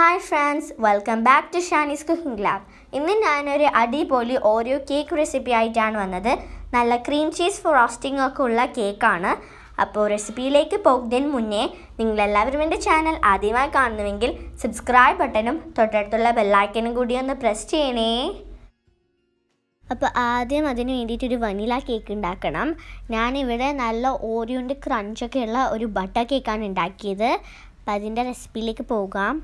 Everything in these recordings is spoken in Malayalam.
Hi friends welcome back to Shani's cooking lab ഇന്ന് ഞാനൊരു അടിപൊളി ഓരോ കേക്ക് റെസിപ്പി ആയിട്ടാണ് വന്നത്. നല്ല ക്രീം ചീസ് ഫ്രോസ്റ്റിംഗ് ഒക്കെ ഉള്ള കേക്കാണ് അപ്പോൾ റെസിപ്പിയിലേക്ക് പോകുന്നതിന് മുന്നേ നിങ്ങളെല്ലാവരും എന്റെ ചാനൽ ആദ്യമായി കാണുന്നുവെങ്കിൽ സബ്സ്ക്രൈബ് ബട്ടണും തൊട്ടടുത്തുള്ള ബെല്ലൈക്കനും കൂടി ഒന്ന് പ്രസ് ചെയ്യണേ. അപ്പോൾ ആദ്യം അതിന് വേണ്ടിയിട്ടൊരു വനില കേക്ക് ഉണ്ടാക്കണം. ഞാനിവിടെ നല്ല ഓരിയോന്റെ ക്രഞ്ചൊക്കെ ഉള്ള ഒരു ബട്ടർ കേക്കാണ് ഉണ്ടാക്കിയത്. അപ്പോൾ അതിന്റെ റെസിപ്പിയിലേക്ക് പോകാം.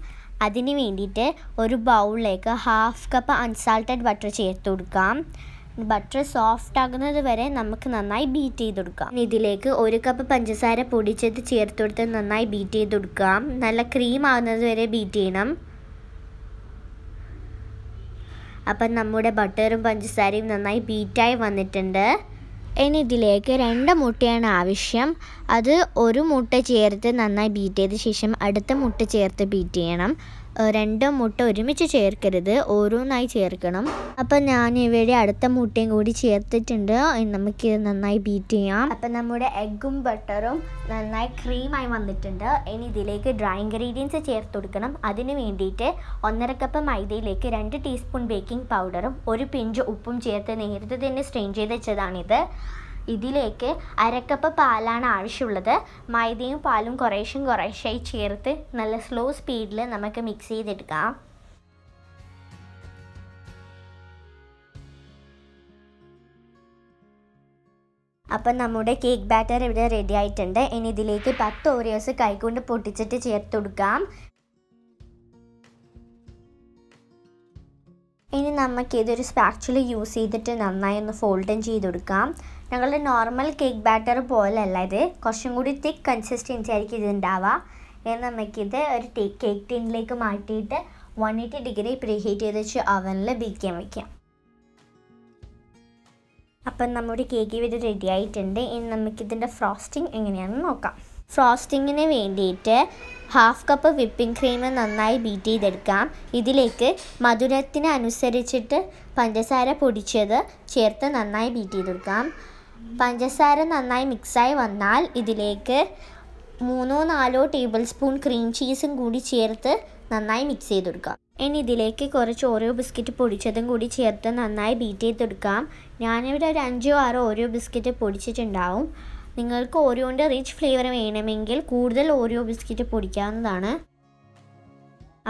അതിന് വേണ്ടിയിട്ട് ഒരു ബൗളിലേക്ക് ഹാഫ് കപ്പ് അൺസാൾട്ടഡ് ബട്ടർ ചേർത്ത് കൊടുക്കാം. ബട്ടർ സോഫ്റ്റ് ആകുന്നത് വരെ നമുക്ക് നന്നായി ബീറ്റ് ചെയ്ത് കൊടുക്കാം. ഇതിലേക്ക് ഒരു കപ്പ് പഞ്ചസാര പൊടിച്ചത് ചേർത്ത് കൊടുത്ത് നന്നായി ബീറ്റ് ചെയ്ത് കൊടുക്കാം. നല്ല ക്രീം ആകുന്നത് വരെ ബീറ്റ് ചെയ്യണം. അപ്പം നമ്മുടെ ബട്ടറും പഞ്ചസാരയും നന്നായി ബീറ്റായി വന്നിട്ടുണ്ട്. ഇനി ഇതിലേക്ക് രണ്ട് മുട്ടയാണ് ആവശ്യം. അത് ഒരു മുട്ട ചേർത്ത് നന്നായി ബീറ്റ് ചെയ്ത ശേഷം അടുത്ത മുട്ട ചേർത്ത് ബീറ്റ് ചെയ്യണം. രണ്ട് മുട്ട ഒരുമിച്ച് ചേർക്കരുത്. ഓരോന്നായി ചേർക്കണം. അപ്പം ഞാൻ ഇവിടെ അടുത്ത മുട്ടയും കൂടി ചേർത്തിട്ടുണ്ട്. നമുക്ക് നന്നായി ബീറ്റ് ചെയ്യാം. അപ്പം നമ്മുടെ എഗ്ഗും ബട്ടറും നന്നായി ക്രീമായി വന്നിട്ടുണ്ട്. ഇനി ഇതിലേക്ക് ഡ്രൈ ഇൻഗ്രീഡിയൻസ് ചേർത്ത് കൊടുക്കണം. അതിന് വേണ്ടിയിട്ട് ഒന്നര കപ്പ് മൈദയിലേക്ക് രണ്ട് ടീസ്പൂൺ ബേക്കിംഗ് പൗഡറും ഒരു പിഞ്ച് ഉപ്പും ചേർത്ത് നേരത്തെ തന്നെ സ്ട്രെയിൻ ചെയ്ത് വെച്ചതാണിത്. ഇതിലേക്ക് അരക്കപ്പ് പാലാണ് ആവശ്യമുള്ളത്. മൈദയും പാലും കുറേശ്ശും കുറേശ്ശായി ചേർത്ത് നല്ല സ്ലോ സ്പീഡിൽ നമുക്ക് മിക്സ് ചെയ്തെടുക്കാം. അപ്പം നമ്മുടെ കേക്ക് ബാറ്റർ ഇവിടെ റെഡി ആയിട്ടുണ്ട്. ഇനി ഇതിലേക്ക് പത്ത് ഓറിയോസ് കൈകൊണ്ട് പൊട്ടിച്ചിട്ട് ചേർത്ത് കൊടുക്കാം ഇനി നമുക്ക് ഇതൊരു സ്പാക്ച്വൽ യൂസ് ചെയ്തിട്ട് നന്നായി ഒന്ന് ഫോൾഡൻ ചെയ്ത് കൊടുക്കാം. ഞങ്ങളുടെ നോർമൽ കേക്ക് ബാറ്റർ പോലെയല്ല ഇത്. കുറച്ചും കൂടി തിക്ക് കൺസിസ്റ്റൻസി ആയിരിക്കും ഇത് ഉണ്ടാവുക ഇനി നമുക്കിത് ഒരു കേക്ക് ടീനിലേക്ക് മാറ്റിയിട്ട് വൺ എയ്റ്റി ഡിഗ്രി പ്രീഹീറ്റ് ചെയ്ത് വെച്ച് അവനിൽ ബേക്ക് ചെയ്യാൻ വയ്ക്കാം അപ്പം നമ്മുടെ കേക്ക് ഇവിടെ റെഡി ആയിട്ടുണ്ട്. ഇനി നമുക്കിതിന്റെ ഫ്രോസ്റ്റിംഗ് എങ്ങനെയാണെന്ന് നോക്കാം. ഫ്രോസ്റ്റിങ്ങിന് വേണ്ടിയിട്ട് ഹാഫ് കപ്പ് വിപ്പിംഗ് ക്രീം നന്നായി ബീറ്റ് ചെയ്തെടുക്കാം. ഇതിലേക്ക് മധുരത്തിന് അനുസരിച്ചിട്ട് പഞ്ചസാര പൊടിച്ചത് ചേർത്ത് നന്നായി ബീറ്റ് ചെയ്തെടുക്കാം. പഞ്ചസാര നന്നായി മിക്സായി വന്നാൽ ഇതിലേക്ക് മൂന്നോ നാലോ ടേബിൾ സ്പൂൺ ക്രീം ചീസും കൂടി ചേർത്ത് നന്നായി മിക്സ് ചെയ്തെടുക്കാം. ഇനി ഇതിലേക്ക് കുറച്ച് ഓരോ ബിസ്ക്കറ്റ് പൊടിച്ചതും കൂടി ചേർത്ത് നന്നായി ബീറ്റ് ചെയ്തെടുക്കാം. ഞാനിവിടെ ഒരു അഞ്ചോ ആറോ ഓരോ ബിസ്ക്കറ്റ് പൊടിച്ചിട്ടുണ്ടാവും. നിങ്ങൾക്ക് ഓരോന്റെ റിച്ച് ഫ്ലേവർ വേണമെങ്കിൽ കൂടുതൽ ഓരോ ബിസ്ക്കറ്റ് പൊടിക്കാവുന്നതാണ്.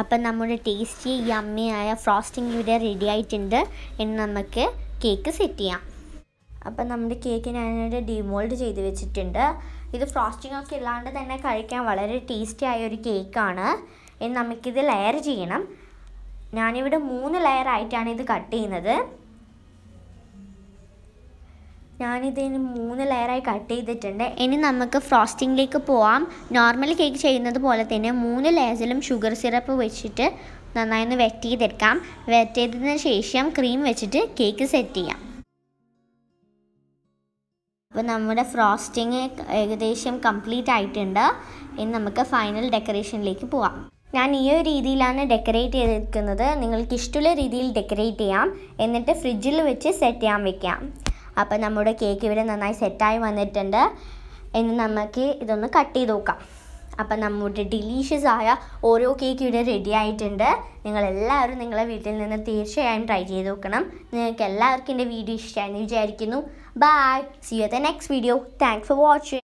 അപ്പം നമ്മുടെ ടേസ്റ്റി യമ്മിയായ ഫ്രോസ്റ്റിംഗ് ഇവിടെ റെഡി ആയിട്ടുണ്ട് ഇനി നമുക്ക് കേക്ക് സെറ്റ് ചെയ്യാം. അപ്പം നമ്മുടെ കേക്ക് ഞാനിവിടെ ഡിമോൾഡ് ചെയ്ത് വെച്ചിട്ടുണ്ട്. ഇത് ഫ്രോസ്റ്റിംഗ് ഒക്കെ ഇല്ലാണ്ട് തന്നെ കഴിക്കാൻ വളരെ ടേസ്റ്റി ആയ ഒരു കേക്കാണ് ഇനി നമുക്കിത് ലെയർ ചെയ്യണം. ഞാനിവിടെ മൂന്ന് ലെയർ ആയിട്ടാണ് ഇത് കട്ട് ചെയ്യുന്നത്. ഞാനിതിന് മൂന്ന് ലെയറായി കട്ട് ചെയ്തിട്ടുണ്ട്. ഇനി നമുക്ക് ഫ്രോസ്റ്റിങ്ങിലേക്ക് പോവാം. നോർമൽ കേക്ക് ചെയ്യുന്നത് പോലെ തന്നെ മൂന്ന് ലെയർസിലും ഷുഗർ സിറപ്പ് വെച്ചിട്ട് നന്നായി ഒന്ന് വെറ്റ് ചെയ്തെടുക്കാം. വെറ്റ് ചെയ്തതിന് ശേഷം ക്രീം വെച്ചിട്ട് കേക്ക് സെറ്റ് ചെയ്യാം. അപ്പോൾ നമ്മുടെ ഫ്രോസ്റ്റിങ് ഏകദേശം കംപ്ലീറ്റ് ആയിട്ടുണ്ട്. ഇനി നമുക്ക് ഫൈനൽ ഡെക്കറേഷനിലേക്ക് പോവാം. ഞാൻ ഈ ഒരു രീതിയിലാണ് ഡെക്കറേറ്റ് ചെയ്തിരിക്കുന്നത്. നിങ്ങൾക്ക് ഇഷ്ടമുള്ള രീതിയിൽ ഡെക്കറേറ്റ് ചെയ്യാം. എന്നിട്ട് ഫ്രിഡ്ജിൽ വെച്ച് സെറ്റ് ചെയ്യാൻ വെക്കാം. അപ്പോൾ നമ്മുടെ കേക്ക് ഇവിടെ നന്നായി സെറ്റായി വന്നിട്ടുണ്ട്. ഇനി നമുക്ക് ഇതൊന്ന് കട്ട് ചെയ്ത് നോക്കാം. അപ്പം നമ്മുടെ ഡിലീഷ്യസ് ആയ ഓരോ കേക്ക് ഇവിടെ റെഡി ആയിട്ടുണ്ട്. നിങ്ങളെല്ലാവരും നിങ്ങളെ വീട്ടിൽ നിന്ന് തീർച്ചയായും ട്രൈ ചെയ്ത് നോക്കണം. നിങ്ങൾക്ക് എല്ലാവർക്കും എന്റെ വീഡിയോ ഇഷ്ടമായെന്ന് വിചാരിക്കുന്നു. Bye see you the next video thanks for watching